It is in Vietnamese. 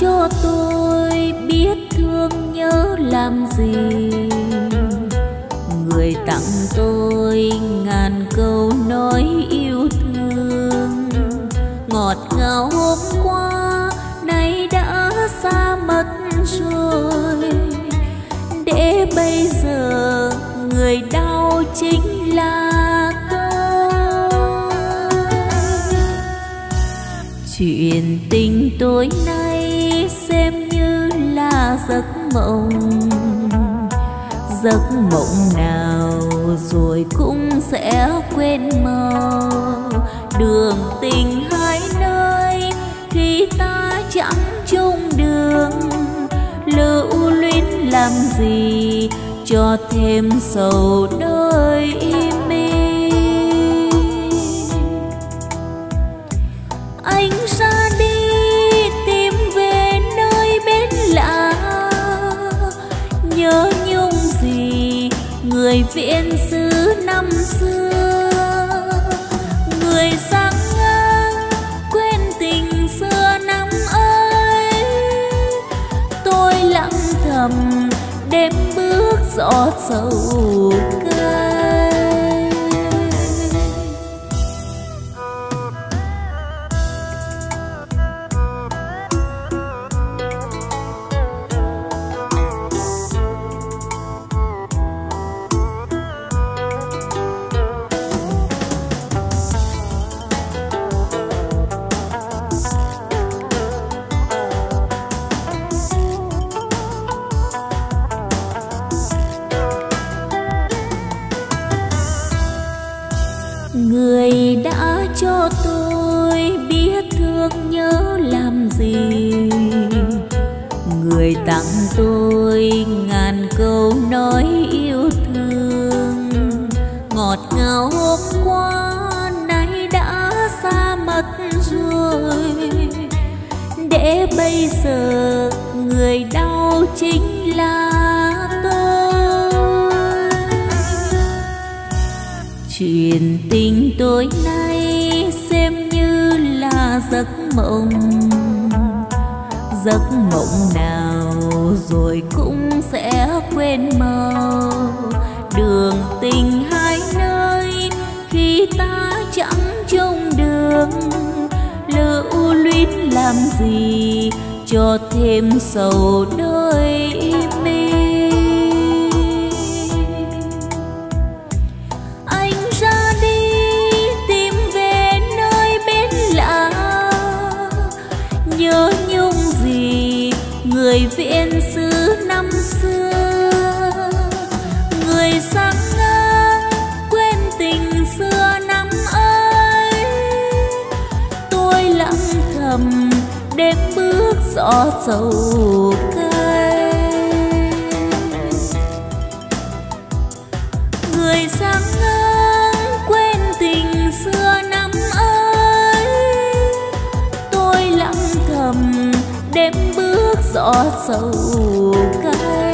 cho tôi biết thương nhớ làm gì. Người tặng tôi ngàn câu nói yêu thương. Ngọt ngào hôm qua, nay đã xa mất rồi. Để bây giờ người đau chính là tôi. Chuyện tình tối nay giấc mộng. Giấc mộng nào rồi cũng sẽ quên mau đường tình hai nơi khi ta chẳng chung đường. Lưu luyến làm gì cho thêm sầu đôi mi? Anh ra người viễn xứ năm xưa, người sáng ngang quên tình xưa năm ấy. Tôi lặng thầm, đêm bước gió sầu ngàn câu nói yêu thương. Ngọt ngào hôm qua, nay đã xa mất rồi. Để bây giờ người đau chính là tôi. Chuyện tình tối nay xem như là giấc mộng. Giấc mộng nào rồi cũng sẽ màu đường tình hai nơi, khi ta chẳng chung đường lưu luyến làm gì cho thêm sầu đôi mê anh ra đi, tìm về nơi bên lạ. Nhớ nhung gì người viên xứ năm xưa. Đêm bước gió sầu cay. Người sáng ngang quên tình xưa năm ấy. Tôi lặng thầm đêm bước gió sầu cay.